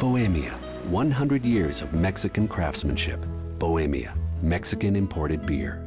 Bohemia, 100 years of Mexican craftsmanship. Bohemia, Mexican imported beer.